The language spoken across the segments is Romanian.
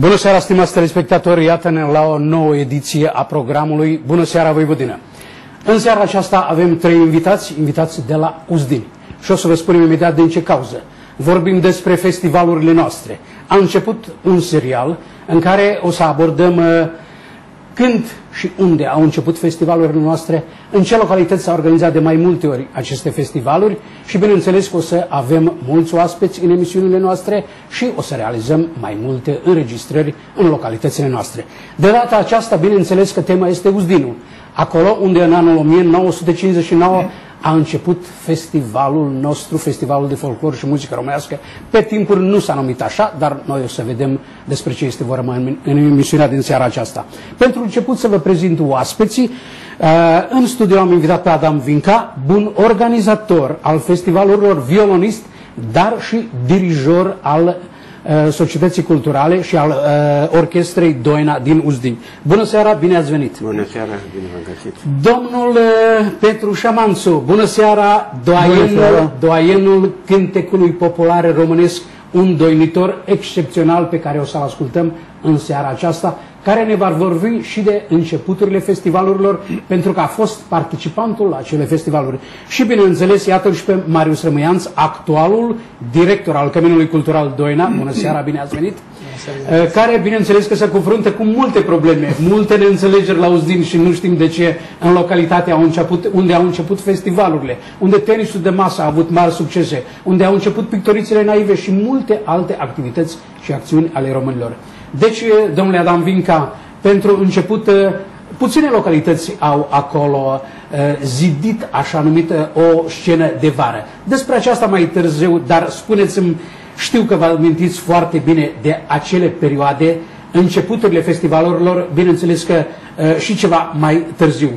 Bună seara, stimați telespectatori! Iată-ne la o nouă ediție a programului Bună seara, Voivodină! În seara aceasta avem trei invitați, invitați de la Uzdin. Și o să vă spunem imediat din ce cauză. Vorbim despre festivalurile noastre. A început un serial în care o să abordăm uh, când și unde au început festivalurile noastre, în ce localități s-au organizat de mai multe ori aceste festivaluri și bineînțeles că o să avem mulți oaspeți în emisiunile noastre și o să realizăm mai multe înregistrări în localitățile noastre. De data aceasta, bineînțeles că tema este Uzdinul, acolo unde în anul 1959 a început festivalul nostru, festivalul de folclor și muzică românească. Pe timpuri nu s-a numit așa, dar noi o să vedem despre ce este vorba în, în emisiunea din seara aceasta. Pentru început să vă prezint oaspeții. Uh, în studio am invitat pe Adam Vinca, bun organizator al festivalurilor, violonist, dar și dirijor al Uh, societății culturale și al uh, orchestrei Doina din Uzdin. Bună seara, bine ați venit! Bună seara, bine v-am găsit! Domnul uh, Petru Șamanțu, bună seara, doayenul, bună seara. doayenul cântecului popular românesc, un doinitor excepțional pe care o să-l ascultăm în seara aceasta care ne va vorbi și de începuturile festivalurilor, pentru că a fost participantul la acele festivaluri. Și, bineînțeles, iată și pe Marius Rămâianț, actualul director al Căminului Cultural Doina. Bună seara, bine ați venit! Eh, care, bineînțeles, că se confruntă cu multe probleme, multe neînțelegeri la Uzdin și nu știm de ce în localitatea au început, unde au început festivalurile, unde tenisul de masă a avut mari succese, unde au început pictorițele naive și multe alte activități și acțiuni ale românilor. Deci, domnule Adam Vinca, pentru început, puține localități au acolo zidit așa numită o scenă de vară. Despre aceasta mai târziu, dar spuneți-mi, știu că vă amintiți foarte bine de acele perioade, începuturile festivalurilor, bineînțeles că și ceva mai târziu.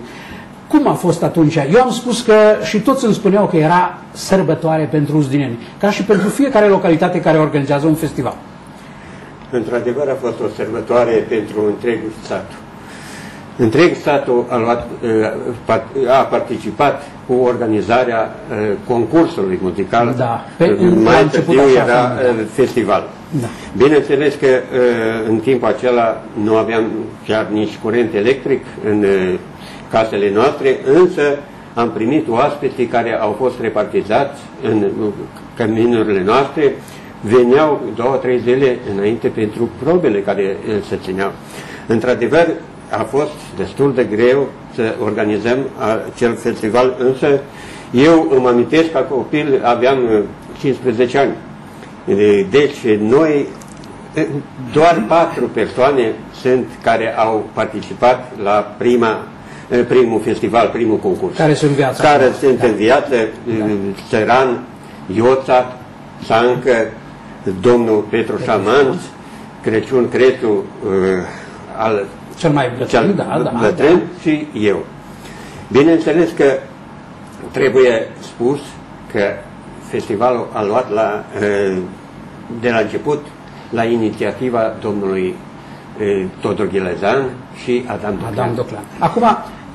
Cum a fost atunci? Eu am spus că și toți îmi spuneau că era sărbătoare pentru uzdineni, ca și pentru fiecare localitate care organizează un festival. Într-adevăr a fost o sărbătoare pentru întregul stat. Întreg statul a, luat, uh, a participat cu organizarea uh, concursului muzical. Da. Pe, Mai târziu era uh, festival. Da. Bineînțeles că în timpul acela nu aveam chiar nici curent electric în casele noastre, însă am primit oaspeții care au fost repartizați în căminurile noastre veneau două, trei zile înainte pentru probele care se țineau. Într-adevăr, a fost destul de greu să organizăm acel festival, însă eu îmi amintesc ca copil aveam 15 ani. Deci noi, doar patru persoane sunt care au participat la prima primul festival, primul concurs. Care sunt în viață. Care sunt da. în viață, da. Țăran, Ioța, Sancă, domnul Petru Șaman, Crăciun Crețu uh, al cel mai bătrân, cel da, da, bătrân da. și eu. Bineînțeles că trebuie spus că festivalul a luat la, uh, de la început la inițiativa domnului uh, Todor Ghilezan și Adam Doclan. Adam Doclan. Acum,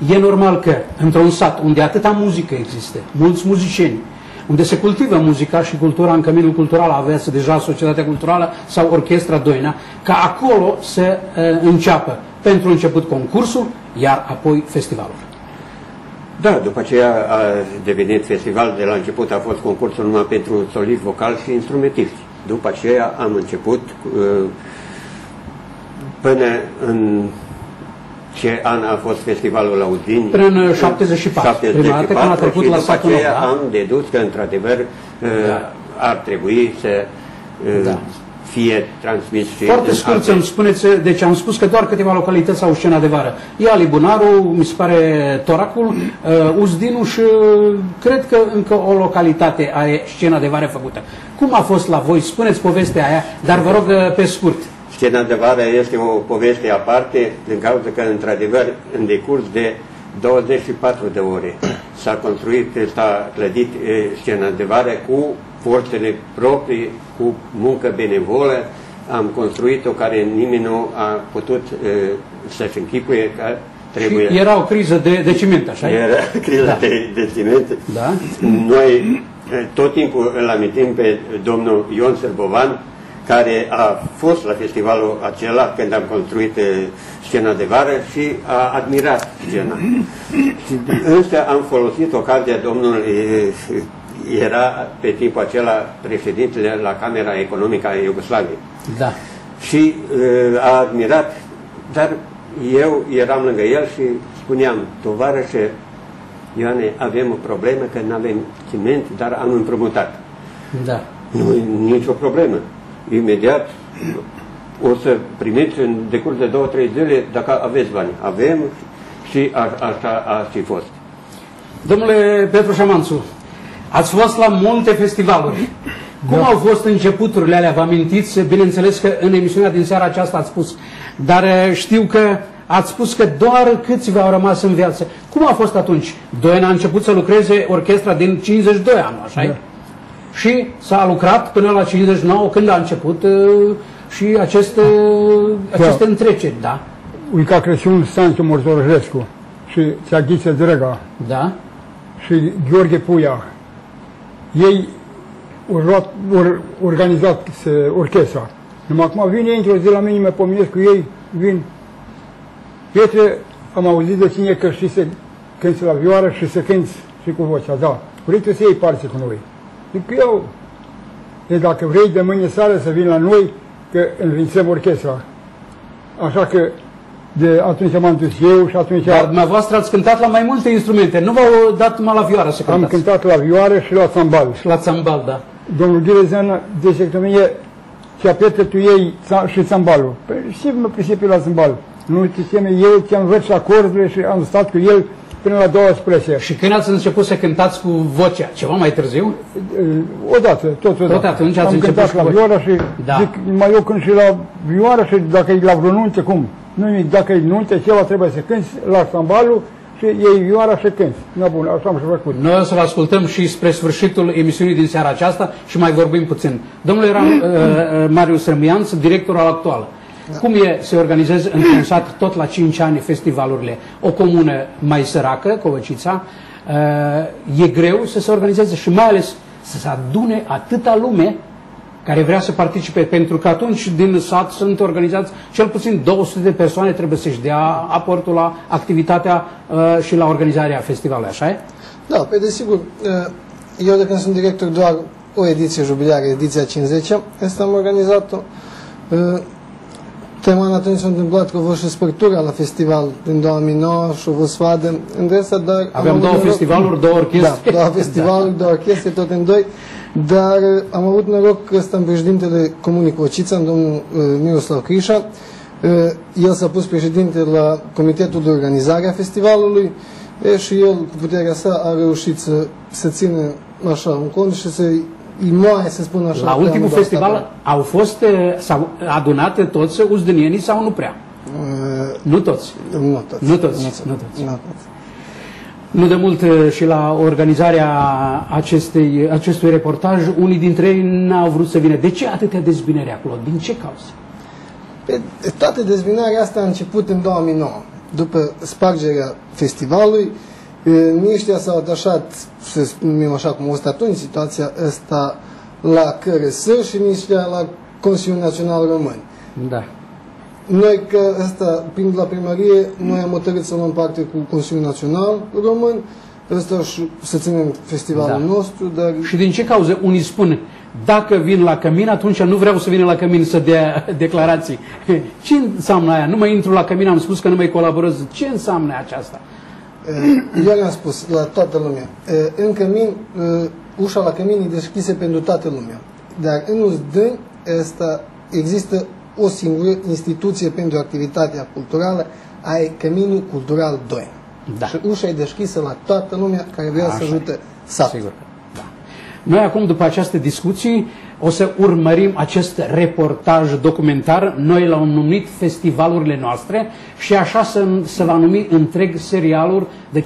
e normal că într-un sat unde atâta muzică există, mulți muzicieni, unde se cultivă muzica și cultura în căminul cultural, aveți deja Societatea Culturală sau Orchestra Doina, ca acolo să uh, înceapă pentru început concursul, iar apoi festivalul. Da, după aceea a devenit festival, de la început a fost concursul numai pentru solist vocal și instrumentiști. După aceea am început uh, până în ce an a fost festivalul la Udin? Prin 74. 74 prima dată când a trecut și la după aceea da? am dedus că într-adevăr da. ar trebui să da. fie transmis și Foarte scurt să-mi spuneți, deci am spus că doar câteva localități au scena de vară. Iali Bunaru, mi se pare Toracul, uh, Uzdinu și cred că încă o localitate are scena de vară făcută. Cum a fost la voi? Spuneți povestea aia, dar vă rog pe scurt. Scena de vară este o poveste aparte, din cauza că, într-adevăr, în decurs de 24 de ore s-a construit, s-a clădit scena de vară cu forțele proprii, cu muncă benevolă. Am construit-o care nimeni nu a putut să-și închipuie că trebuie... Și era o criză de, de ciment, așa Era criză da. de, de ciment. Da? Noi tot timpul îl amintim pe domnul Ion Sărbovan, care a fost la festivalul acela când am construit scena de vară și a admirat scena. Însă am folosit ocazia, domnul era pe timpul acela președintele la Camera Economică a Iugoslaviei. Da. Și a admirat, dar eu eram lângă el și spuneam, tovarășe Ioane, avem o problemă că nu avem ciment, dar am împrumutat. Da. Nu e nicio problemă. Imediat o să primiți în decurs de două, trei zile dacă aveți bani. Avem și a, așa a și fost. Domnule Petru Șamanțu, ați fost la multe festivaluri. Cum da. au fost începuturile alea? Vă amintiți? Bineînțeles că în emisiunea din seara aceasta ați spus. Dar eh, știu că ați spus că doar câțiva au rămas în viață. Cum a fost atunci? Doi ani a început să lucreze orchestra din 52 ani, așa da. Și s-a lucrat până la 59, când a început uh, și aceste, da. aceste întreceri, da? Uica Crăciun, Sancho Morzorjescu și Țeaghiță Drăga da? și Gheorghe Puia. Ei au luat, or, organizat orchestra. Numai acum vine într-o zi la mine, mă pomenesc cu ei, vin Pietre, am auzit de tine că știi să cânti la vioară și să cânti și cu vocea, da. Vrei să iei parte cu noi. Zic eu, e dacă vrei de mâine seară să vin la noi, că înființăm orchestra. Așa că de atunci am dus eu și atunci... Dar dumneavoastră ați cântat la mai multe instrumente, nu v-au dat numai la vioară să cântați. Am cântat la vioară și la țambal. Și la țambal, da. Domnul Ghirezean, deci că mine, și-a tu ei și țambalul. Păi și mă pricepe la țambal nu știu eu ți-am învăț acordurile și am stat cu el până la 12. Și când ați început să cântați cu vocea? Ceva mai târziu? Odată, tot odată. Tot atunci ați am început cântat la vioară și da. zic, mai eu când și la vioară și dacă e la vreo nuntă, cum? Nu, dacă e nuntă, ceva trebuie să cânti la sambalul și ei vioara și cânti. Na bun, așa am și făcut. Noi o să-l ascultăm și spre sfârșitul emisiunii din seara aceasta și mai vorbim puțin. Domnule Ram, uh, uh, Marius Rămianț, directorul actual. Da. Cum e să organizezi într-un sat tot la 5 ani festivalurile? O comună mai săracă, Covăcița, uh, e greu să se organizeze și mai ales să se adune atâta lume care vrea să participe, pentru că atunci din sat sunt organizați cel puțin 200 de persoane trebuie să-și dea aportul la activitatea uh, și la organizarea festivalului, așa e? Da, pe desigur, uh, eu de când sunt director doar o ediție jubiliară, ediția 50 asta am organizat-o uh, Tema atunci s-a întâmplat că a fost și spărtura la festival din 2009 și a fost fadă în desa, dar... Aveam două festivaluri, două orchestre. Da, două festivaluri, da. două orchestre, tot în doi. Dar uh, am avut noroc că ăsta în președintele Comunii Cocița, în domnul uh, Miroslav Crișa. Uh, el s-a pus președinte la Comitetul de Organizare a festivalului e, și el, cu puterea sa, a reușit să, să țină așa un cont și să imoaie, să spun așa. La ultimul festival au fost, s-au adunate toți uzdenienii sau nu prea? Uh, nu toți. Nu toți. Nu toți. Nu toți. Nu, toți. Nu, toți. nu de mult și la organizarea acestei, acestui reportaj, unii dintre ei n-au vrut să vină. De ce atâtea dezbinere acolo? Din ce cauză? Pe, toate dezbinarea asta a început în 2009. După spargerea festivalului, Niștia s-au atașat, să spunem așa cum a fost atunci situația asta, la CRS și niștia la Consiliul Național Român. Da. Noi, că asta, prin la primărie, noi am hotărât să luăm parte cu Consiliul Național Român, ăsta și să ținem festivalul da. nostru, dar... Și din ce cauze unii spun, dacă vin la cămin, atunci nu vreau să vină la cămin să dea declarații. Ce înseamnă aia? Nu mai intru la cămin, am spus că nu mai colaborez. Ce înseamnă aceasta? Eh, eu le-am spus la toată lumea, eh, în cămin, eh, ușa la cămin e deschisă pentru toată lumea. Dar în Uzdâni asta există o singură instituție pentru activitatea culturală, ai Căminul Cultural 2. Da. Și ușa e deschisă la toată lumea care vrea Așa. să ajute satul. Sigur. Da. Noi acum, după această discuție, o să urmărim acest reportaj documentar. Noi l-am numit festivalurile noastre și așa să, se va numi întreg serialul de 5-6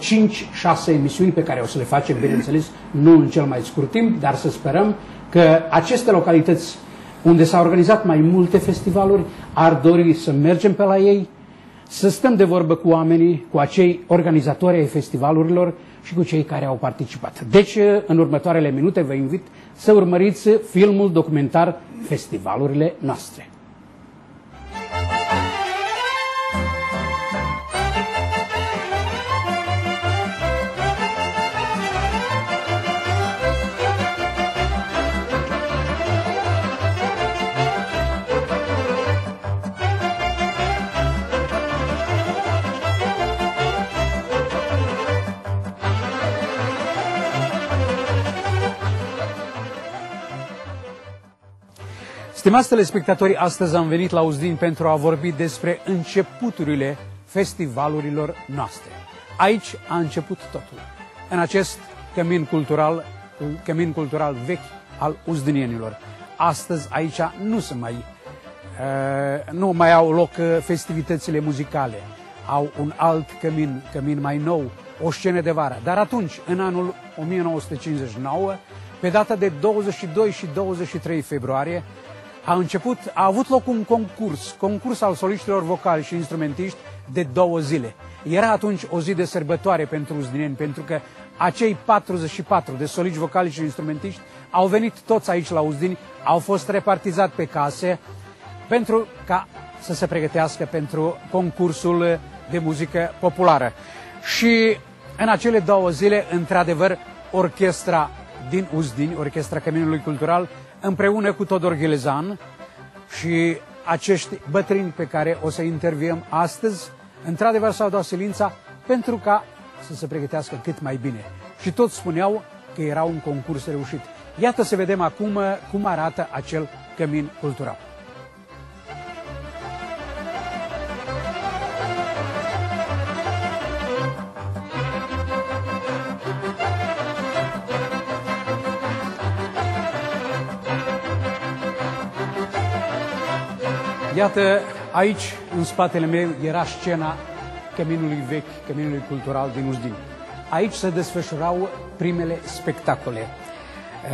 emisiuni pe care o să le facem, bineînțeles, nu în cel mai scurt timp, dar să sperăm că aceste localități unde s-au organizat mai multe festivaluri ar dori să mergem pe la ei, să stăm de vorbă cu oamenii, cu acei organizatori ai festivalurilor și cu cei care au participat. Deci, în următoarele minute vă invit să urmăriți filmul documentar Festivalurile noastre. Stimați telespectatori, astăzi am venit la Uzdin pentru a vorbi despre începuturile festivalurilor noastre. Aici a început totul. În acest cămin cultural, cămin cultural vechi al uzdinienilor. Astăzi aici nu se mai, uh, nu mai au loc uh, festivitățile muzicale. Au un alt cămin, cămin mai nou, o scenă de vară. Dar atunci, în anul 1959, pe data de 22 și 23 februarie, a început, a avut loc un concurs, concurs al soliștilor vocali și instrumentiști de două zile. Era atunci o zi de sărbătoare pentru uzdineni, pentru că acei 44 de soliști vocali și instrumentiști au venit toți aici la Uzdini, au fost repartizat pe case pentru ca să se pregătească pentru concursul de muzică populară. Și în acele două zile, într-adevăr, orchestra din Uzdini, Orchestra Căminului Cultural, împreună cu Todor Ghelezan și acești bătrâni pe care o să interviem astăzi, într-adevăr s-au dat silința pentru ca să se pregătească cât mai bine. Și toți spuneau că era un concurs reușit. Iată să vedem acum cum arată acel cămin cultural. Iată, aici, în spatele meu, era scena căminului vechi, căminului cultural din Uzdin. Aici se desfășurau primele spectacole. Uh,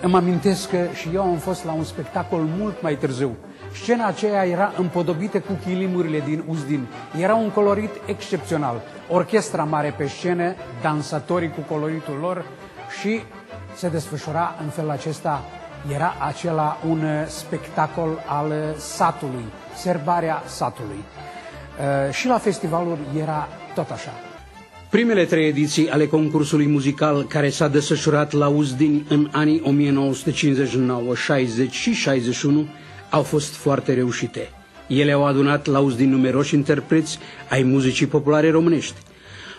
îmi amintesc că și eu am fost la un spectacol mult mai târziu. Scena aceea era împodobită cu chilimurile din Uzdin. Era un colorit excepțional. Orchestra mare pe scenă, dansatorii cu coloritul lor și se desfășura în felul acesta era acela un uh, spectacol al uh, satului, serbarea satului. Uh, și la festivaluri era tot așa. Primele trei ediții ale concursului muzical care s-a desfășurat la Uzdin în anii 1959, 60 și 61 au fost foarte reușite. Ele au adunat la Uzdin numeroși interpreți ai muzicii populare românești.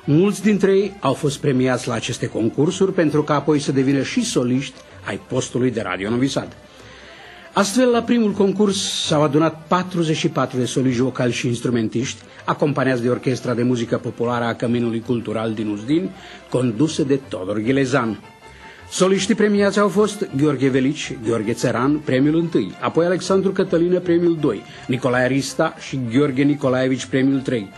Mulți dintre ei au fost premiați la aceste concursuri pentru ca apoi să devină și soliști ai postului de Radio Novi Sad. Astfel, la primul concurs s-au adunat 44 de soliști vocali și instrumentiști, acompaniați de Orchestra de Muzică Populară a Căminului Cultural din Uzdin, condusă de Todor Ghelezan. Soliștii premiați au fost Gheorghe Velici, Gheorghe Țăran, premiul 1, apoi Alexandru Cătălină, premiul 2, Nicolae Arista și Gheorghe Nicolaevici, premiul 3.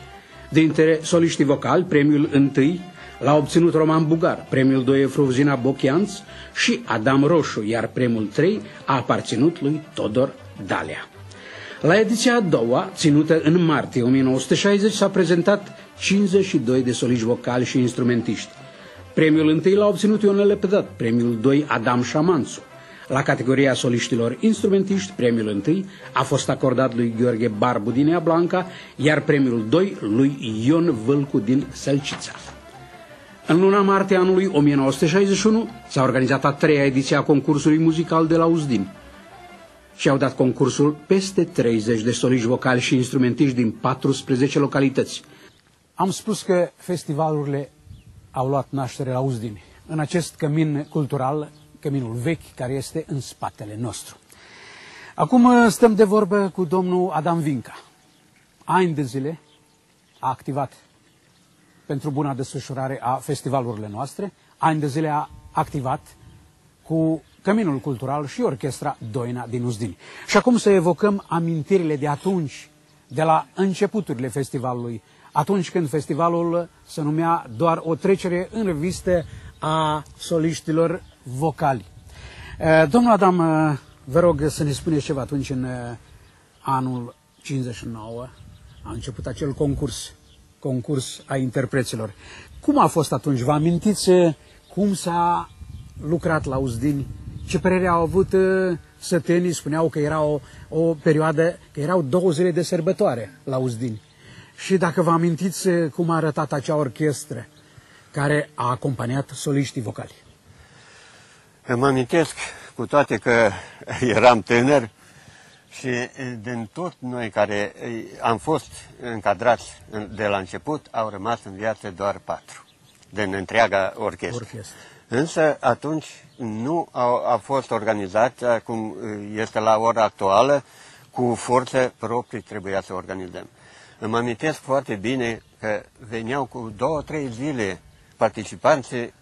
Dintre soliștii vocali, premiul 1 L-a obținut Roman Bugar, premiul 2 Fruzina Bochianț și Adam Roșu, iar premiul 3 a aparținut lui Todor Dalea. La ediția a doua, ținută în martie 1960, s-a prezentat 52 de soliști vocali și instrumentiști. Premiul 1 l-a obținut Ion Lepădat, premiul 2 Adam Șamanțu. La categoria soliștilor instrumentiști, premiul 1 a fost acordat lui Gheorghe Barbu din Ea Blanca, iar premiul 2 lui Ion Vâlcu din Sălcița. În luna martie anului 1961 s-a organizat a treia ediție a concursului muzical de la Uzdin și au dat concursul peste 30 de soliști vocali și instrumentiști din 14 localități. Am spus că festivalurile au luat naștere la Uzdin, în acest cămin cultural, căminul vechi care este în spatele nostru. Acum uh, stăm de vorbă cu domnul Adam Vinca. Ani de zile a activat pentru buna desfășurare a festivalurile noastre. Ani de zile a activat cu Căminul Cultural și Orchestra Doina din Uzdini. Și acum să evocăm amintirile de atunci, de la începuturile festivalului, atunci când festivalul se numea doar o trecere în revistă a soliștilor vocali. Eh, domnul Adam, eh, vă rog să ne spuneți ceva atunci în eh, anul 59, a început acel concurs, concurs a interpreților. Cum a fost atunci? Vă amintiți uh, cum s-a lucrat la Uzdini? Ce părere au avut uh, sătenii? Spuneau că era o, o perioadă, că erau două zile de sărbătoare la Uzdini. Și dacă vă amintiți uh, cum a arătat acea orchestră care a acompaniat soliștii vocali. Mă amintesc, cu toate că eram tânăr, și din tot noi care am fost încadrați de la început, au rămas în viață doar patru, din întreaga orchestră. orchestră. Însă atunci nu a, a fost organizată cum este la ora actuală, cu forțe proprii trebuia să organizăm. Îmi amintesc foarte bine că veneau cu două, trei zile participanții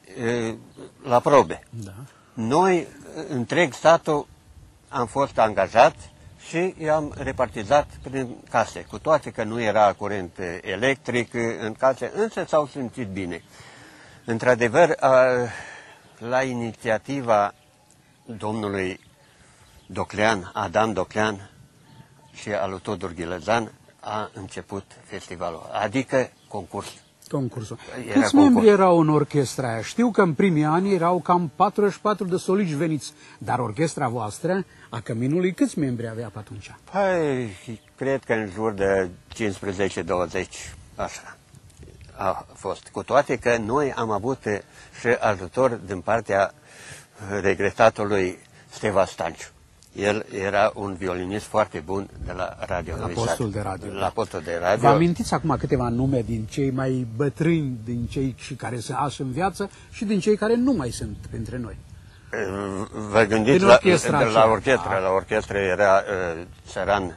la probe. Da. Noi, întreg statul, am fost angajați și i-am repartizat prin case, cu toate că nu era curent electric în case, însă s-au simțit bine. Într-adevăr, la inițiativa domnului Doclean, Adam Doclean și al lui Tudor Ghilăzan, a început festivalul, adică concursul concursul. Era Câți concurs. membri erau în orchestra aia? Știu că în primii ani erau cam 44 de solici veniți, dar orchestra voastră a Căminului câți membri avea pe atunci? Păi, cred că în jur de 15-20, așa a fost. Cu toate că noi am avut și ajutor din partea regretatului Steva Stanciu. El era un violinist foarte bun de la Radio La postul de radio. La postul de radio. Vă amintiți acum câteva nume din cei mai bătrâni, din cei și care se aș în viață și din cei care nu mai sunt printre noi? Vă gândiți la, orchestra, la, la orchestră. Da. La orchestră era uh, Săran uh,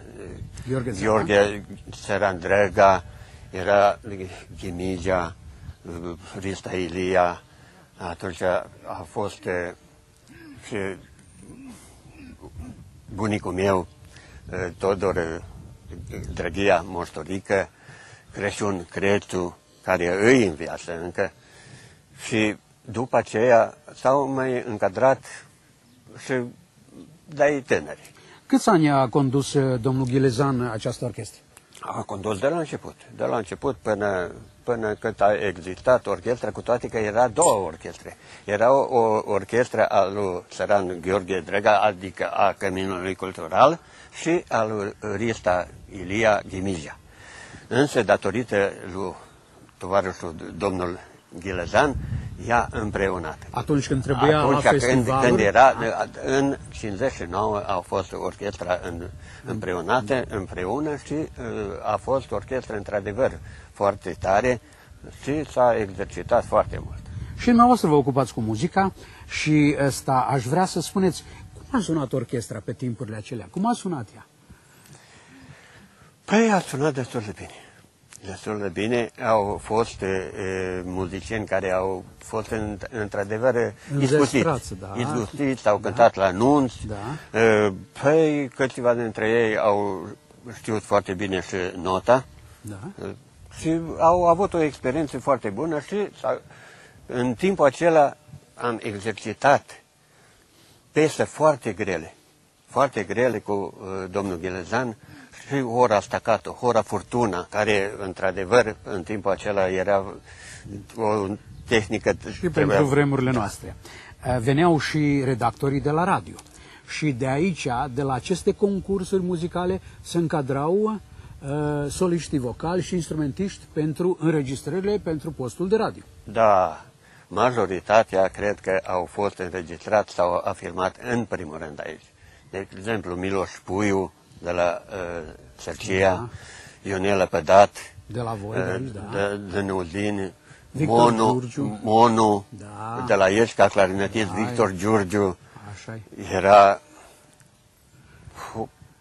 Gheorghe, Gheorghe Săran Drega, era Ghimigea, uh, Rista Ilia, atunci a fost uh, și bunicul meu, Todor Drăghia Moștorică, Crăciun Crețu, care îi în viață încă, și după aceea s-au mai încadrat și de tânări. Câți ani a condus domnul Ghilezan această orchestră? A condus de la început, de la început până, până cât a existat orchestra, cu toate că era două orchestre. Era o, o orchestră a lui Săran Gheorghe Drega, adică a Căminului Cultural, și a lui Rista Ilia Ghimizia. Însă, datorită lui tovarășul domnul Ghilezan, ea împreunat. Atunci când trebuia Atunci la când, când era, în 59 a fost orchestra în, împreunată, împreună și uh, a fost orchestra într-adevăr foarte tare și s-a exercitat foarte mult. Și dumneavoastră vă ocupați cu muzica și ăsta aș vrea să spuneți cum a sunat orchestra pe timpurile acelea? Cum a sunat ea? Păi a sunat destul de bine destul de bine. Au fost e, muzicieni care au fost în, într-adevăr izbustiți. Da. Izbustiți, au da. cântat la nunți. Da. E, păi câțiva dintre ei au știut foarte bine și nota. Da. E, și au avut o experiență foarte bună și în timpul acela am exercitat pese foarte grele, foarte grele cu uh, domnul Ghelezan, și ora staccato, ora furtuna, care într-adevăr în timpul acela era o tehnică... Și trebuia... pentru vremurile noastre. Eh, veneau și redactorii de la radio. Și de aici, de la aceste concursuri muzicale, se încadrau uh, soliștii vocali și instrumentiști pentru înregistrările pentru postul de radio. Da, majoritatea cred că au fost înregistrați sau afirmat în primul rând aici. De exemplu, Miloș Puiu, de la uh, Sărcia, da. Ionela Pădat, de la voi, uh, da. de, de Nudin, Mono, Mono da. de la Ieșca, clarinetist da, Victor Giurgiu. Așa Era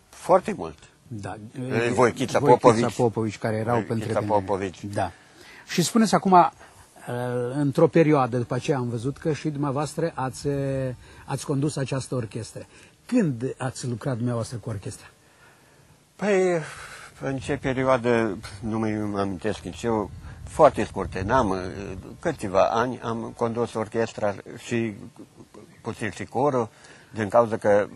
foarte mult. Da. Voichița Popovici. Voichița Popovici, care erau Voichița pentru Popovici. Da. Și spuneți acum, uh, într-o perioadă, după aceea am văzut că și dumneavoastră ați, ați condus această orchestră. Când ați lucrat dumneavoastră cu orchestra? Păi, în ce perioadă, nu mă amintesc nici eu, foarte scurte, n-am, câțiva ani am condus orchestra și puțin și corul, din cauza că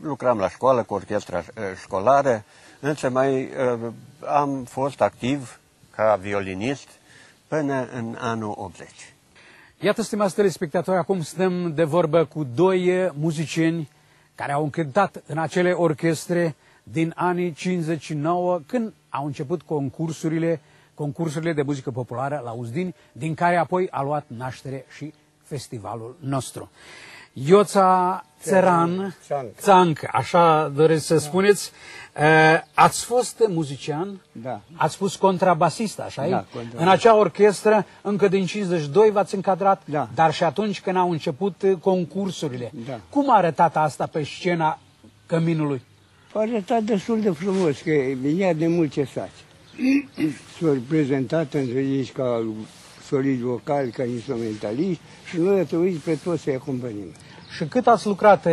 lucram la școală cu orchestra uh, școlară, însă mai uh, am fost activ ca violinist până în anul 80. Iată, stimați telespectatori, acum stăm de vorbă cu doi muzicieni care au încântat în acele orchestre din anii 59, când au început concursurile, concursurile de muzică populară la Uzdini, din care apoi a luat naștere și festivalul nostru. Ioța Țăran, Țanc, așa doresc să spuneți. Ați fost muzician, da. ați fost contrabasist, așa da, În acea orchestră, încă din 52 v-ați încadrat, da. dar și atunci când au început concursurile. Da. Cum a arătat asta pe scena Căminului? A arătat destul de frumos, că vinea de multe saci. S-au prezentat în zici ca soliți vocali, ca instrumentaliști și noi a trebuit pe toți să-i acompanim. Și cât ați lucrat,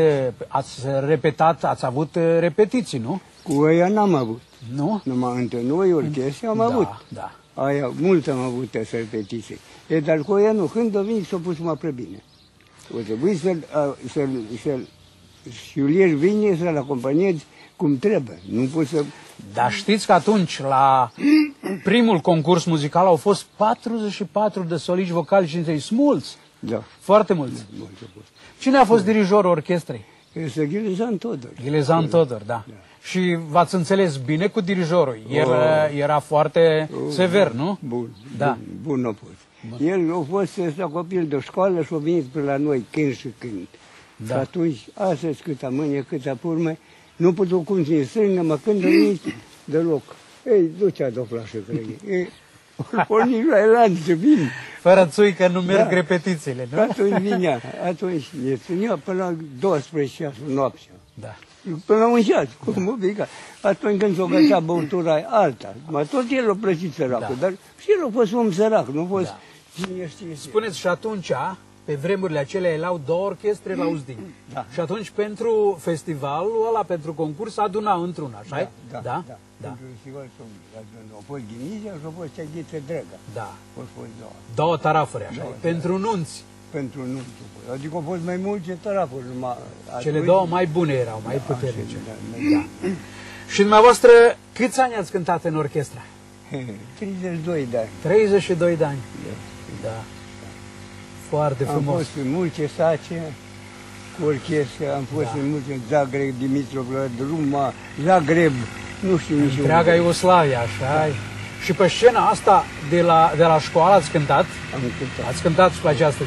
ați repetat, ați avut repetiții, nu? Cu ăia n-am avut. Nu? Numai între noi, orchestre, am da, avut. Da, Aia, mult am avut să repetiții. E, dar cu ăia nu. Când a venit, s-a pus mai prea bine. O trebuie să-l, să-l, să-l, și el vine să-l acompaniezi cum trebuie. Nu poți să... Dar știți că atunci, la primul concurs muzical, au fost 44 de solici vocali și între ei mulți. Da. Foarte mulți. Da, mulți a fost. Cine a fost dirijorul orchestrei? Este Ghilezan Todor. Gilezan Todor, da. da. Și v-ați înțeles bine cu dirijorul. El oh. era foarte oh, sever, nu? Bun, da. bun, bun a fost. Bun. El a fost ăsta copil de școală și a venit pe la noi când și când. Da. Și atunci, astăzi câta mâine, câta purme, nu putut cum să-i strângă, mă când a venit deloc. Ei, ducea de o flașă, cred. Porni la elan să vin. Fără țuică nu merg da. repetițiile, nu? Atunci vinea, atunci ne ținea până la 12 ceasuri noaptea. Da. Până la un ceas, cum o pica. Atunci când s-o găsea băutura alta. Mă, tot el a plăcit săracul, da. dar și el a fost un sărac, nu a fost da. cine știe. Spuneți și atunci, pe vremurile acelea erau două orchestre la Uzdin. Da. Și atunci pentru festivalul ăla, pentru concurs, aduna într-una, așa Da, da, da. da. da. Pentru festival a fost Ghinizia și a fost Ceaghiță Drăga. Da. Au fost două. Două tarafuri, așa Două, Pentru nunți. Pentru nu Adică au fost mai multe tarafuri. Numai Cele atunci- două mai bune erau, mai Da, puternice. așa, da, da. Și dumneavoastră, câți ani ați cântat în orchestra? 32 de ani. 32 de ani. Da. Foarte Am frumos. fost în multe sace cu orchestra, am fost Da. în multe Zagreb, Dimitrovgrad, Ruma, Zagreb, nu știu nici Întreaga unde. Iugoslavia, așa -i. Și pe scena asta de la, de la școală ați cântat? Am cântat. Ați cântat și pe această.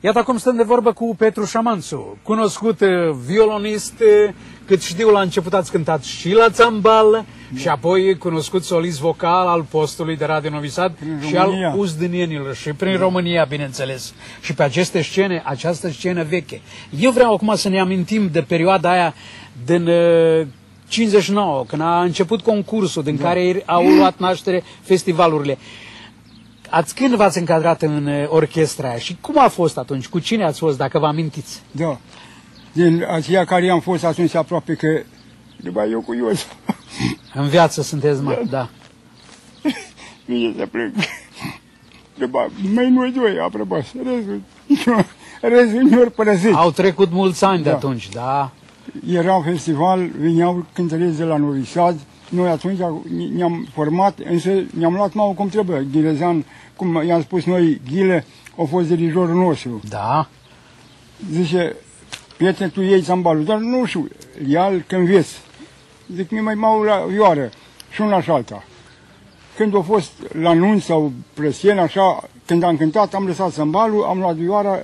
Iată acum stăm de vorbă cu Petru Șamanțu, cunoscut uh, violonist, uh, cât știu la început ați cântat și la țambal și apoi cunoscut solist vocal al postului de Radio Novi Sad și România. al uzdinienilor și prin România, bineînțeles. Și pe aceste scene, această scenă veche. Eu vreau acum să ne amintim de perioada aia din uh, 59, când a început concursul, din care au luat naștere festivalurile. Ați când v-ați încadrat în uh, orchestra aia și cum a fost atunci? Cu cine ați fost, dacă vă amintiți? Da. Din aceia care am fost atunci aproape că după eu cu Ios. În viață sunteți, mă, da. Bine să plec. După mai noi doi, apropo. Restul, restul nu părăsit. Au trecut mulți ani de Da. atunci, da. Era un festival, veneau cântăreți de la Novi Sad. Noi atunci ne-am format, însă ne-am luat mai cum trebuie. Ghilezan, cum i-am spus noi, Ghile, a fost dirijorul nostru. Da. Zice, prietene, tu iei țambalul, dar nu știu, ia-l când vezi. Zic, mi mai mau la vioară, și una și alta. Când a fost la nunți sau presien, așa, când am cântat, am lăsat țambalul, am luat vioara,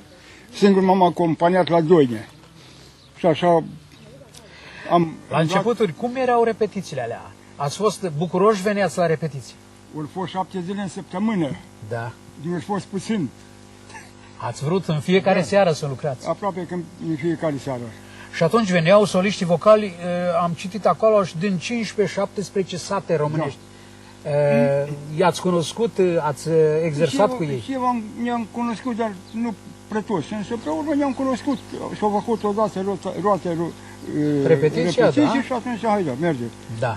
singur m-am acompaniat la doine. Și așa am... La începuturi, cum erau repetițiile alea? Ați fost bucuroși, veneați la repetiții? Au fost șapte zile în săptămână, Da. nu au fost puțin, Ați vrut în fiecare seară să lucrați. aproape când în fiecare seară. Și atunci veneau soliștii vocali, eh, am citit acolo și din 15-17 sate românești. Eh, I-ați cunoscut, eh, ați eh, exersat și cu eu, ei? Și eu am, ne-am cunoscut, dar nu prea toți. Însă pe urmă ne-am cunoscut și au făcut odată roate, roate uh, Repetiția, da? și atunci, haide, merge. Da.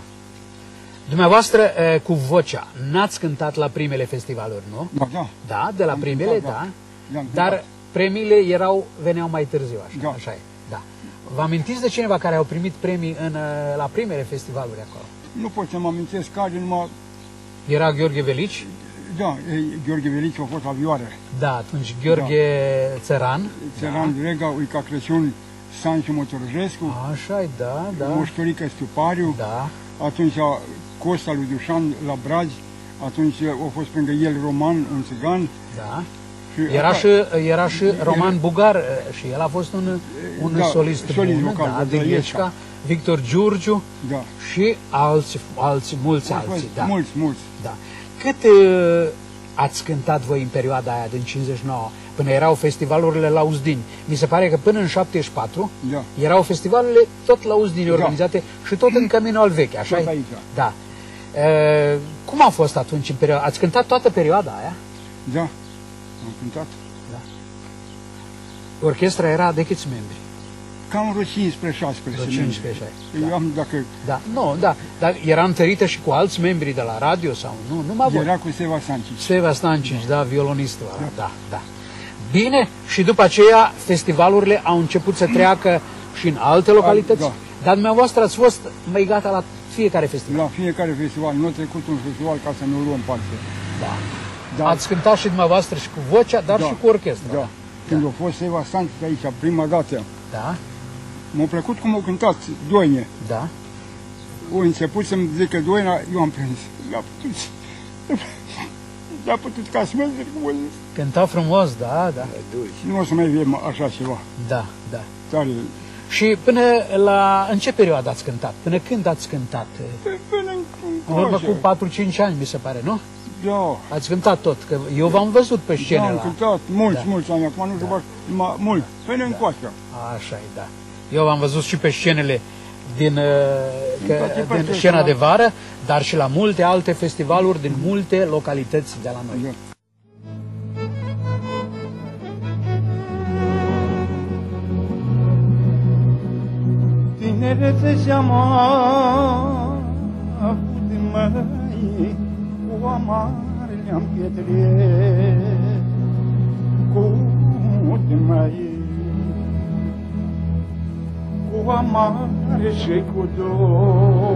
Dumneavoastră, eh, cu vocea, n-ați cântat la primele festivaluri, nu? Da, da. Da, de la primele, cântat, da. da. I-am Dar cântat. premiile erau, veneau mai târziu, așa, Da. așa e. Da. Vă amintiți de cineva care au primit premii în, uh, la primele festivaluri acolo? Nu pot să mă amintesc care, numai... Era Gheorghe Velici? Da, e, Gheorghe Velici a fost la vioară. Da, atunci Gheorghe da. Țăran. Țăran da. Drega, Uica Crăciun, Sanci Motorjescu. așa e, da, da. Moștorică Stupariu. Da. Atunci Costa lui Dușan la Bragi. Atunci a fost lângă el Roman, un țigan. Da. Și era, și, era și Roman Bugar și el a fost un, un da, solist, solist bun, vocal, da, din Ieșca, Victor Giurgiu da. și alți, alți mulți alții. Da. Mulți, mulți. Da. Cât uh, ați cântat voi în perioada aia din 59, până erau festivalurile la Uzdini? Mi se pare că până în 74 da. erau festivalurile tot la Uzdini da. organizate și tot în Căminul al Vechi, așa aici. Da. Uh, cum a fost atunci în perioada? Ați cântat toată perioada aia? Da, am cântat. Da. Orchestra era de câți membri? Cam vreo 15 16 vreo 15 da. Eu am, dacă... Da, nu, da, dar era întărită și cu alți membri de la radio sau nu? Nu mă Era cu Seva Stancici. Seva Stancici, da, violonistul da. da, da. Bine, și după aceea festivalurile au început să treacă și în alte localități, da. dar dumneavoastră ați fost mai gata la fiecare festival. La fiecare festival, nu a trecut un festival ca să ne luăm parte. Da. Da. Ați cântat și dumneavoastră și cu vocea, dar da. și cu orchestra. Da. Când da. a fost Seva Stancici aici, prima dată. Da. M-a plăcut cum au cântat Doine. Da. Au început să-mi zică Doina, eu am prins. L-a putut, l-a putut ca să mă zic cum Cânta frumos, da, da. Nu o să mai vedem așa ceva. Da, da. Tare. Și până la... în ce perioadă ați cântat? Până când ați cântat? Până în, în urmă cu 4-5 ani, mi se pare, nu? Da. Ați cântat tot, că eu v-am văzut pe scenă. Da, am cântat mulți, da. mulți ani, acum nu da. știu, mult, până da. în coastă. Așa e, da. Eu v-am văzut și pe scenele din, uh, că, din scena de vară, dar și la multe alte festivaluri din multe localități de la noi. Da. Tinerețe și-am avut mai cu amare le-am pietrit, cu mai cu amare și cu dor.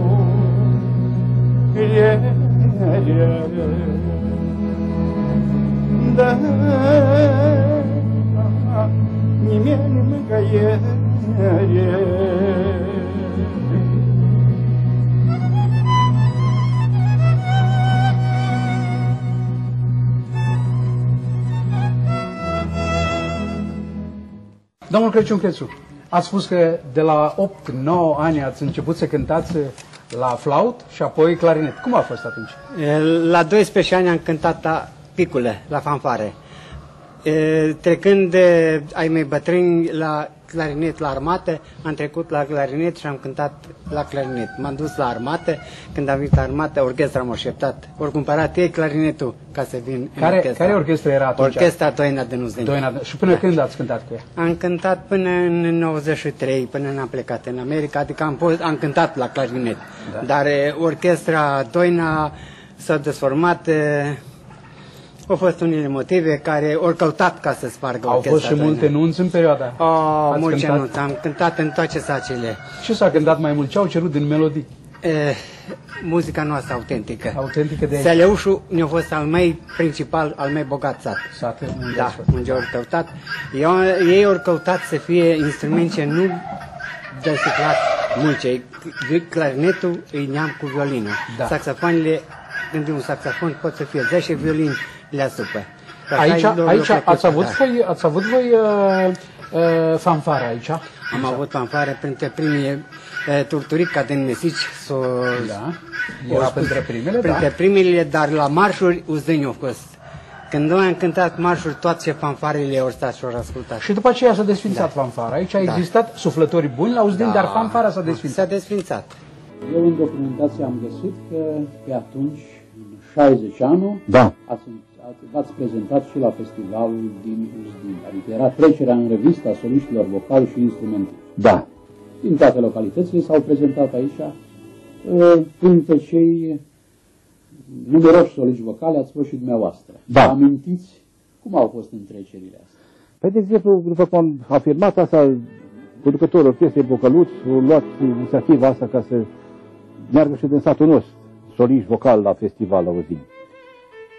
Domnul Crăciun Crețu, Ați spus că de la 8-9 ani ați început să cântați la flaut și apoi clarinet. Cum a fost atunci? La 12 ani am cântat la picule, la fanfare. Trecând de ai mei bătrâni la clarinet la armată, am trecut la clarinet și am cântat la clarinet. M-am dus la armată, când am venit la armată, orchestra m-a așteptat. Ori cumpărat ei clarinetul ca să vin care, în orchestra. Care orchestra era atunci? Orchestra Doina de Nuzdeni. Doina, și până da. când ați cântat cu ea? Am cântat până în 93, până n-am plecat în America, adică am, fost, am cântat la clarinet. Da. Dar orchestra Doina s-a desformat au fost unele motive care au căutat ca să spargă Au fost și multe nunți în perioada Oh, multe nunți. Am cântat în toate sacile. Ce s-a cântat mai mult? Ce au cerut din melodii? Eh, muzica noastră autentică. Autentică de Seleușu ne-a fost al mai principal, al mai bogat sat. Sat, unde da, unde au căutat. Eu, ei au căutat să fie instrumente ce nu de suflat mulce. Clarinetul îi neam cu violină. Da. Saxofonile, când un saxofon pot să fie 10 violini, le asupă. Aici, aici ați, avut voi, ați avut voi uh, uh, fanfare aici? Am aici. avut fanfare printre primii uh, turturica din Mesici. So, da, era printre primele, Printre da. primele, dar la marșuri Uzdeni au fost. Când noi am cântat marșuri, toate fanfarele au stat și au ascultat. Și după aceea s-a desfințat da. fanfara. Aici a da. existat suflători buni la Uzdeni, da. dar fanfara s-a desfințat. S-a desfințat. Eu în documentație am găsit că pe atunci, în 60 ani, da. ați v-ați prezentat și la festivalul din Uzdin, adică era trecerea în revistă a soliștilor vocali și instrumente. Da. Din toate localitățile s-au prezentat aici, ă, printre cei numeroși soliști vocali ați fost și dumneavoastră. Da. Amintiți cum au fost întrecerile astea? Păi, de exemplu, după cum am afirmat, asta producătorul orchestrei Bocăluț a luat inițiativa asta ca să meargă și din satul nostru, soliș vocal la festival la Ozini.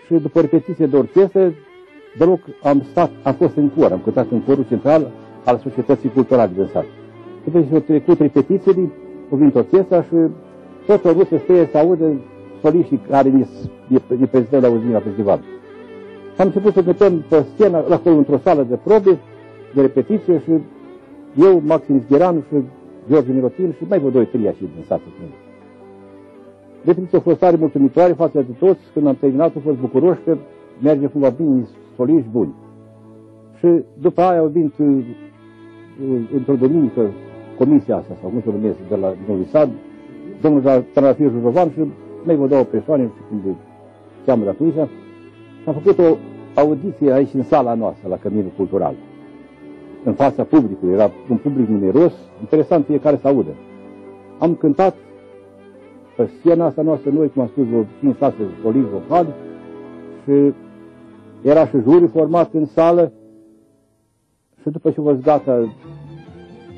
Și după repetiție de orchestră, deloc am stat, am fost în cor, am cântat în corul central al societății culturale din sat. După ce au trecut repetițiile, au venit orchestra și tot au vrut să stea să audă soliștii care ne, ne prezentăm la Ozini la festival. Am început să cântăm pe scenă, la acolo, într-o sală de probe, de repetiție și eu, Maxim Zgheranu și George Mirotin și mai vă doi, trei așa din satul meu. Repetiția a fost tare mulțumitoare față de toți, când am terminat, au fost bucuroși că merge cumva bine soliști buni. Și după aia au venit uh, uh, într-o duminică comisia asta, sau cum se numește, de la Novi Sad, domnul Trandafir Jurovan și mai vă două persoane, nu știu cum de cheamă de atunci, și am făcut o audiție aici în sala noastră, la Căminul Cultural în fața publicului, era un public numeros, interesant fiecare să audă. Am cântat pe scena asta noastră, noi, cum am spus, 5-6 olivi vocali și era și juriu format în sală și după ce vă gata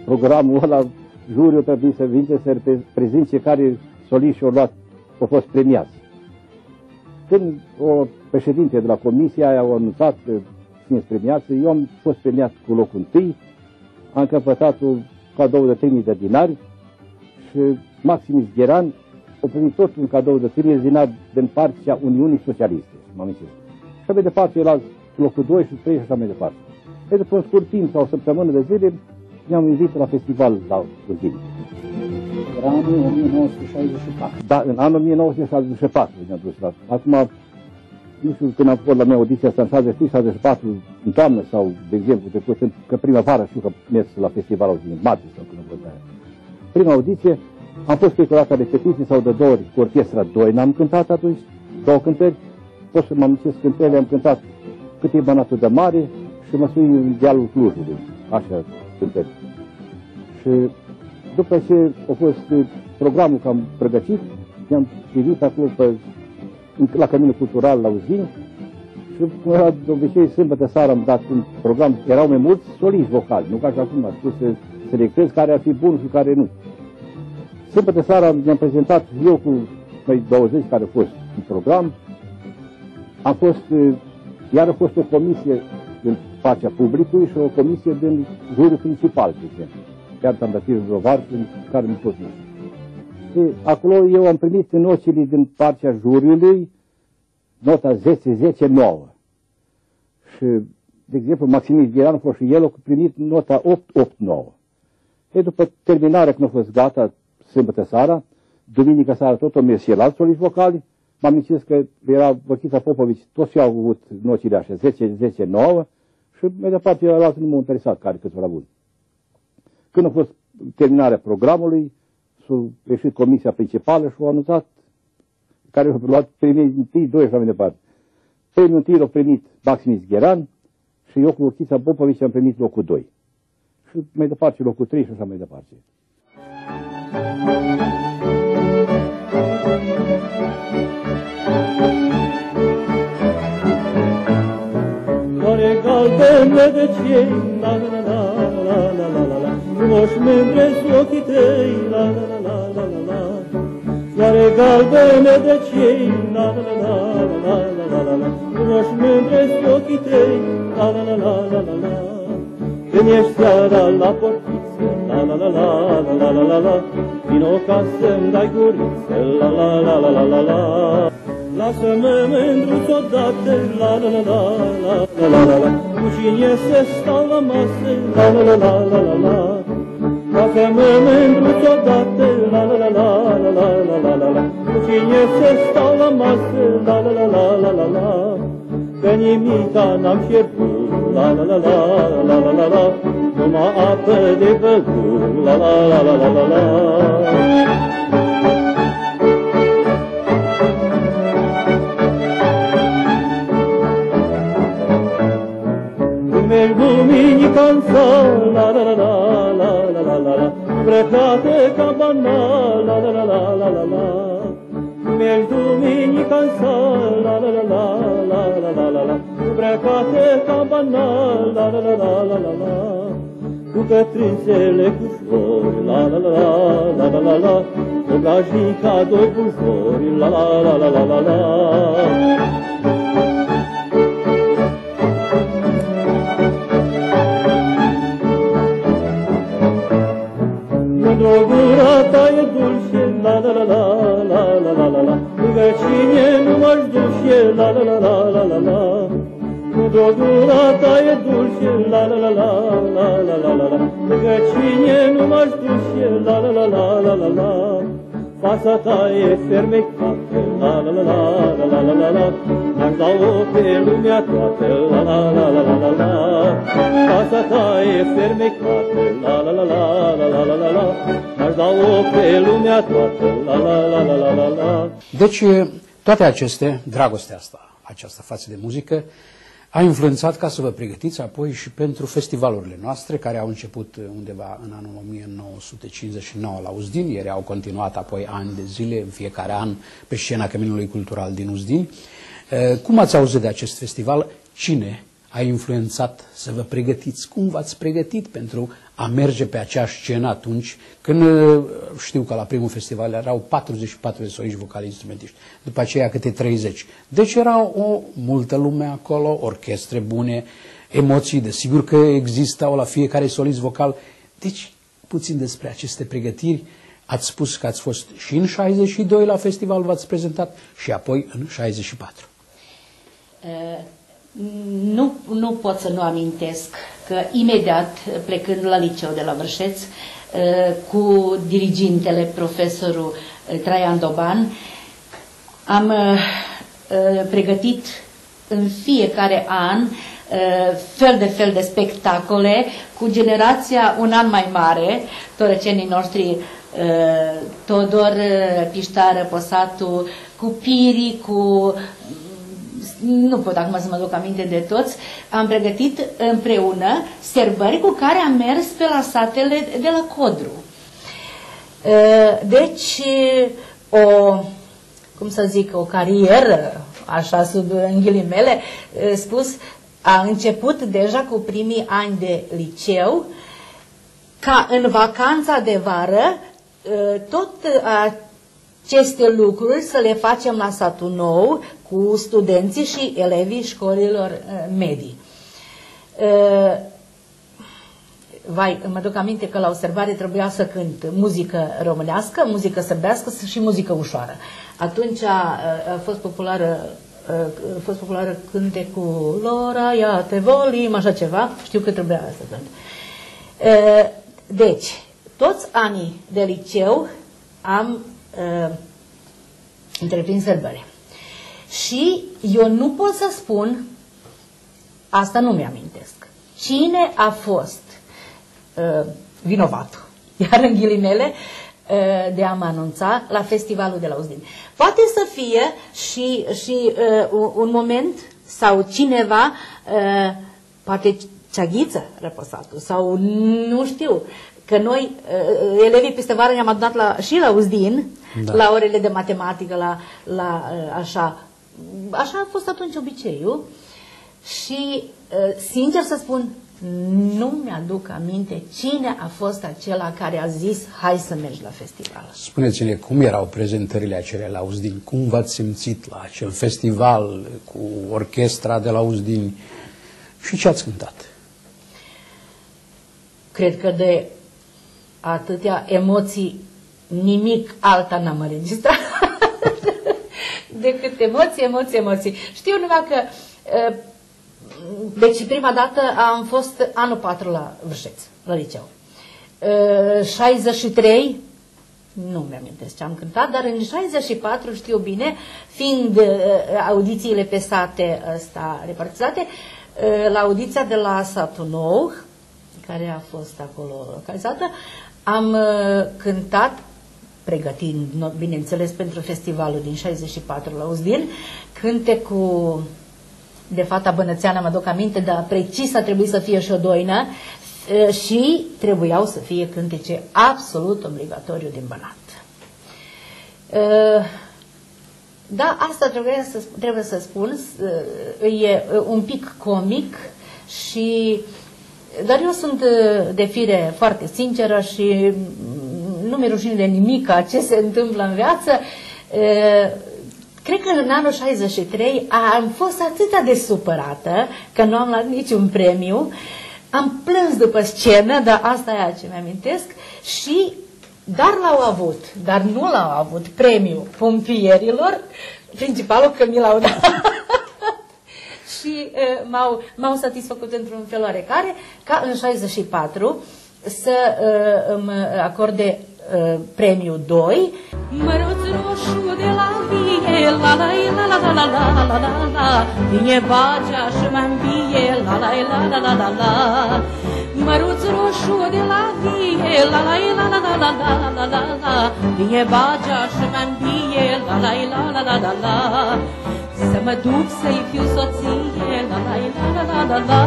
programul ăla, juriul trebuie să vince să prezinte care soliști au luat, au fost premiați. Când o președinte de la comisia aia au anunțat cine premiați, eu am fost premiat cu locul întâi, am căpătat un cadou de 3.000 de dinari și Maximus Gheran a primit tot un cadou de 3.000 de dinari din partea Uniunii Socialiste, m-am înțeles. Și mai departe, el locul 2 și 3 și așa mai departe. E după un scurt timp sau o săptămână de zile, ne-am invitat la festival la Uzini. Era anul 1964. Da, în anul 1964 ne-am dus la... Acum nu știu când am fost la mea audiția asta în 63, 64, în toamnă sau, de exemplu, trecut, că primăvară știu că mers la festivalul din martie sau când am fost aia. Prima audiție, am fost prima dată repetiție sau de două ori? Cu orchestra 2, n-am cântat atunci, două cântări, pot să mă amintesc cântările, am cântat câte banatul de mare și mă sui în dealul Clujului, așa cântări. Și după ce a fost programul că am pregătit, i-am privit acolo pe la Căminul Cultural la Uzin și cum era de obicei sâmbătă seara am dat un program, erau mai mulți soliști vocali, nu ca și acum, știu să selectez care ar fi bun și care nu. Sâmbătă seara mi-am prezentat eu cu mai 20 care au fost în program, am fost, iar a fost o comisie din partea publicului și o comisie din juriul principal, de exemplu. Chiar Tandatir Rovar, care nu pot nici. Și acolo eu am primit notele din partea juriului, nota 10-10-9. Și, de exemplu, Maximis Gheran a și el a primit nota 8-8-9. E după terminarea, când a fost gata, sâmbătă seara, duminică seara tot o mers și el alți soliști vocali, m-am înțeles că era Văchița Popovici, toți au avut notile așa, 10-10-9 și mai departe el altul nu m-a interesat care câțiva buni. Când a fost terminarea programului, s-a ieșit comisia principală și a anunțat care a luat primii întâi, doi și așa mai departe. Primul întâi l-a primit Maximis Gheran și eu cu Urchița Popovici am primit locul 2. Și mai departe locul 3 și așa mai departe. Floare galbenă de ciei, la la la la la la la la Frumoși mândresc ochii tăi, la la la la la la la Floare galbenă de ciei, la la la la la la la la la Frumoși mândresc ochii tăi, la la la la la la la Când ești seara la portiță, la la la la la la la Vino ca să-mi dai guriță, la la la la la la la Lasă-mă mândruț odată, la la la la la la la la la Cu cine să stau la masă, la la la la la la la Lasă-mă mândruț odată, la la la la la la la la la la Cu cine să stau la masă, la la la la la la la Că nimica n-am șerput, la la la la la la la la Numai apă de băut, la la la la la la la merg duminica în sală, la la la la la la la la la, îmbrăcate ca banal, la la la la la la la. Merg duminica în sală, la la la la la la la la la, îmbrăcate ca banal, la la la la la la la. Cu cătrânțele cu flori, la la la la la la la, o gajica doi bujori, la la la la la la la. Drogura ta e dulce, la la la la la la la la la Rugăciune nu mă duce, la la la la la la la Drogura ta e dulce, la la la la la la la la la Rugăciune nu mă duce, la la la la la la la Fața ta e fermecată, la la la la la la la la la Aș da-o pe lumea toată, la la la la la la la Fața ta e fermecată, la la la la la la la la la Aș da-o pe lumea toată, la la la la la la la Deci, toate aceste, dragostea asta, această față de muzică, a influențat ca să vă pregătiți apoi și pentru festivalurile noastre, care au început undeva în anul 1959 la Uzdin, ele au continuat apoi ani de zile, în fiecare an, pe scena Căminului Cultural din Uzdin. Cum ați auzit de acest festival? Cine a influențat să vă pregătiți? Cum v-ați pregătit pentru a merge pe aceeași scenă atunci când știu că la primul festival erau 44 de soliști vocali instrumentiști, după aceea câte 30. Deci era o multă lume acolo, orchestre bune, emoții, desigur că existau la fiecare solist vocal. Deci, puțin despre aceste pregătiri. Ați spus că ați fost și în 62 la festival, v-ați prezentat, și apoi în 64. Uh nu, nu pot să nu amintesc că imediat plecând la liceu de la Vârșeț uh, cu dirigintele profesorul uh, Traian Doban am uh, pregătit în fiecare an fel de fel de spectacole cu generația un an mai mare, torăcenii noștri Todor Piștară, Posatu, cu Piri, cu nu pot acum să mă duc aminte de toți, am pregătit împreună serbări cu care am mers pe la satele de la Codru. Deci, o, cum să zic, o carieră, așa sub în ghilimele, spus, a început deja cu primii ani de liceu, ca în vacanța de vară, tot aceste lucruri să le facem la satul nou cu studenții și elevii școlilor uh, medii. Uh, vai, mă duc aminte că la observare trebuia să cânt muzică românească, muzică sărbească și muzică ușoară. Atunci a, a fost populară a fost populară cânte cu Lora, ia te volim, așa ceva, știu că trebuia să cânt. Uh, deci, toți anii de liceu am uh, întreprins sărbări. Și eu nu pot să spun, asta nu mi-amintesc, cine a fost uh, vinovat, iar în ghilimele, uh, de a mă anunța la festivalul de la Uzdin. Poate să fie și, și uh, un moment sau cineva, uh, poate ceaghiță răpăsatul sau nu știu, că noi, uh, elevii peste vară ne-am adunat la, și la Uzdin, da. la orele de matematică, la, la uh, așa, așa a fost atunci obiceiul și, uh, sincer să spun, nu mi-aduc aminte cine a fost acela care a zis hai să mergi la festival. Spuneți-ne cum erau prezentările acelea la Uzdin, cum v-ați simțit la acel festival cu orchestra de la Uzdin și ce ați cântat? Cred că de atâtea emoții nimic alta n-am înregistrat decât emoții, emoții, emoții. Știu numai că deci prima dată am fost anul 4 la Vârșeț, la liceu. 63 nu mi-amintesc ce am cântat, dar în 64 știu bine, fiind audițiile pe sate ăsta repartizate, la audiția de la Satul Nou, care a fost acolo localizată, am cântat pregătind, bineînțeles, pentru festivalul din 64 la Uzdin, cânte cu de fata bănățeană, mă duc aminte, dar precis a trebuit să fie și o doină și trebuiau să fie cântece absolut obligatoriu din Bănat. Da, asta trebuie să, trebuie să spun, e un pic comic și Dar eu sunt uh, de fire foarte sinceră și mm, nu mi-e rușine de nimic ce se întâmplă în viață. Uh, cred că în anul 63 am fost atât de supărată că nu am luat niciun premiu. Am plâns după scenă, dar asta e ce mi-amintesc, și dar l-au avut, dar nu l-au avut premiu pompierilor, principalul că mi l-au dat. și uh, m-au, m-au satisfăcut într-un fel oarecare, ca în 64 să uh, îmi acorde uh, premiul 2. Măruț roșu de la vie, la la la la la la la la la la Vine bagea și mă îmbie, la la la la la la la Măruț roșu de la vie, la la la la la la la la la la Vine bagea și mă îmbie, la la la la la la la Să mă duc să-i fiu soție, la la la la la la la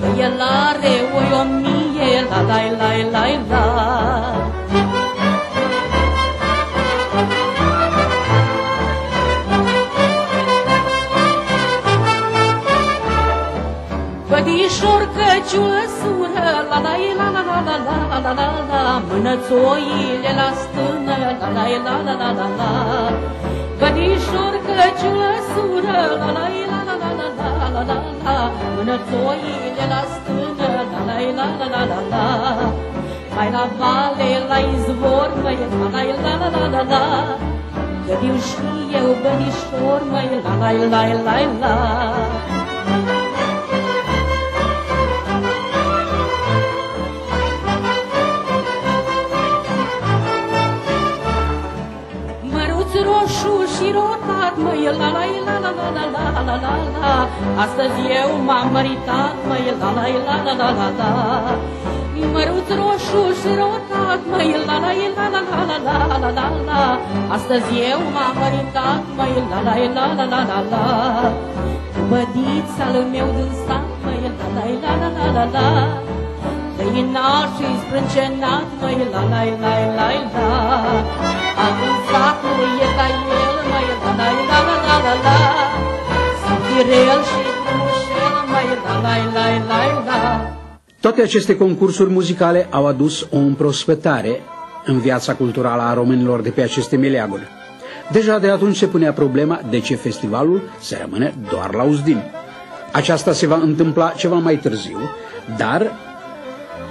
Că el are o mie, la la la la la la Bădișor căciulă sună, la la la la la la la la la la Mânățoile la stână, la la la la la la la Bădișor căciulă sună, la la la la la la la la la la Mânățoile la stână, Baila vale lá esvorma e lá lá lá lá lá lá Eu vi o chia, o banishorma e lá lá lá lá lá Маруцу рошу широко la la la la la la și rotat, măi, la la la la la la la la la la Astăzi eu m-am măritat, măi, la la la la la la la Măruț roșu și rotat, măi, la la la la la la la la la la Astăzi eu m-am măritat, măi, la la la la la la la Bădița-l meu din sat, măi, la la la la la la la Găinat și sprâncenat, măi, la la la la la Acum satul e ca el, măi, la la la la la la la Sunt firel și frumușel, măi, la la la la la Toate aceste concursuri muzicale au adus o împrospătare în viața culturală a românilor de pe aceste meleaguri. Deja de atunci se punea problema de ce festivalul se rămâne doar la Uzdin. Aceasta se va întâmpla ceva mai târziu, dar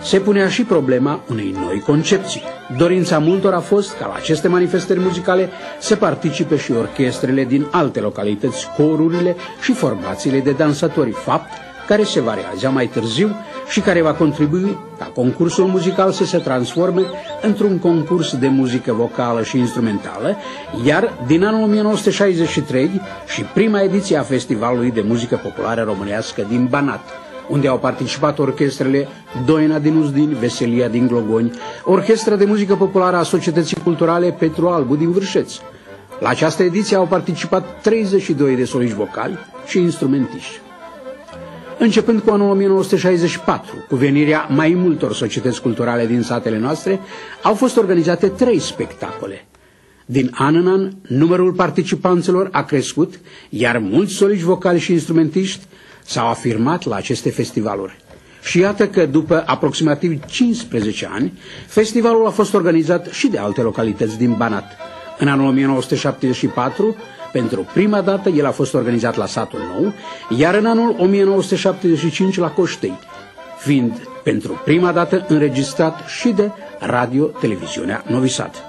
se punea și problema unei noi concepții. Dorința multor a fost ca la aceste manifestări muzicale să participe și orchestrele din alte localități, corurile și formațiile de dansatori, fapt care se va realiza mai târziu și care va contribui ca concursul muzical să se transforme într-un concurs de muzică vocală și instrumentală, iar din anul 1963 și prima ediție a Festivalului de Muzică Populară Românească din Banat, unde au participat orchestrele Doina din Uzdin, Veselia din Glogoni, Orchestra de Muzică Populară a Societății Culturale Petru Albu din Vârșeț. La această ediție au participat 32 de soliști vocali și instrumentiști. Începând cu anul 1964, cu venirea mai multor societăți culturale din satele noastre, au fost organizate trei spectacole. Din an în an, numărul participanților a crescut, iar mulți soliști vocali și instrumentiști s-au afirmat la aceste festivaluri. Și iată că după aproximativ 15 ani, festivalul a fost organizat și de alte localități din Banat. În anul 1974, pentru prima dată, el a fost organizat la satul nou, iar în anul 1975 la Coștei, fiind pentru prima dată înregistrat și de Radio-Televiziunea Novi Sad.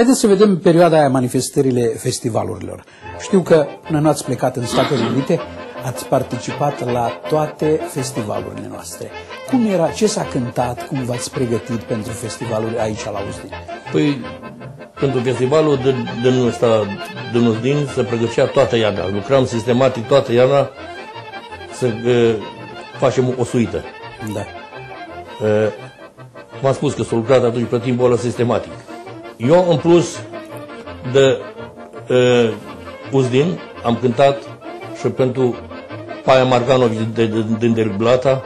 Haideți să vedem perioada aia manifestările festivalurilor. Știu că până nu ați plecat în Statele Unite, ați participat la toate festivalurile noastre. Cum era, ce s-a cântat, cum v-ați pregătit pentru festivalul aici la Uzdin? Păi, pentru festivalul de, din, ăsta, din Uzdin se pregătea toată iarna. Lucram sistematic toată iarna să uh, facem o suită. Da. Uh, M-am spus că s-a lucrat atunci pe timpul ăla sistematic. Eu, în plus de uh, Uzdin, am cântat și pentru Paia Marcanovici din de, de, Blata,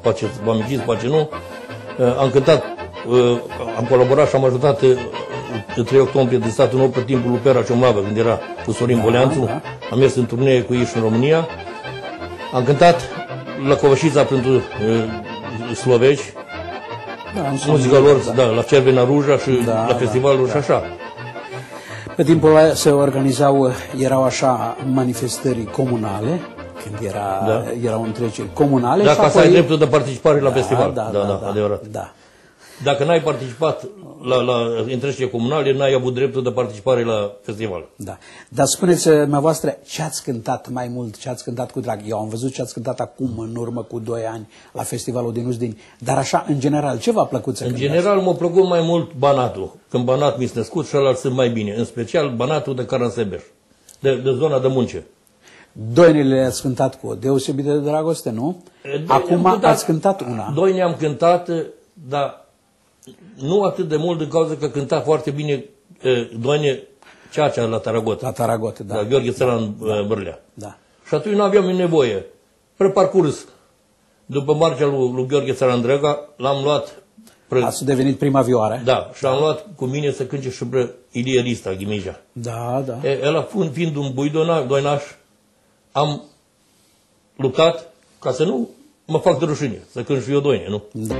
poate vă amintiți, poate nu. Uh, am cântat, uh, am colaborat și am ajutat uh, 3 octombrie de statul nou pe timpul lui Pera Ciomlavă, când era cu Sorin da, Boleanțu. Da. Am mers în turnee cu ei și în România. Am cântat la Covășița pentru uh, sloveci, da, muzica lor, da. da, la Cervena Ruja și da, la da, festivalul da, și așa. Pe timpul ăla se organizau, erau așa manifestări comunale, când era, da. erau întreceri comunale. Da, ca să ai dreptul de participare la da, festival. Da, da, da, da, adevărat. Da. Dacă n-ai participat la, la întrecere comunale, n-ai avut dreptul de participare la festival. Da. Dar spuneți, voastră, ce ați cântat mai mult, ce ați cântat cu drag? Eu am văzut ce ați cântat acum, în urmă cu 2 ani, la festivalul din Uzdin. Dar așa, în general, ce v-a plăcut să În cântați? general, m-a plăcut mai mult banatul. Când banat mi-s născut, celălalt sunt mai bine. În special, banatul de Caransebeș, de, de zona de munce. Doinele le-ați cântat cu o deosebită de dragoste, nu? Acum cântat, ați cântat una. Doine am cântat, dar nu atât de mult din cauza că cânta foarte bine Doine Ceacea la Taragot. La Taragot, da. La Gheorghe Țăran da. Bârlea. Da. Și atunci nu aveam nevoie. Pe parcurs, după marcea lui, lui Gheorghe Țăran Drăga, l-am luat Pre... Ați devenit prima vioară. Da, și am luat cu mine să cânce și pe Ilie Rista, Ghimija. Da, da. E, el, fiind un bui doinaș, am luptat ca să nu mă fac de rușine, să cânt și eu doine, nu? Da.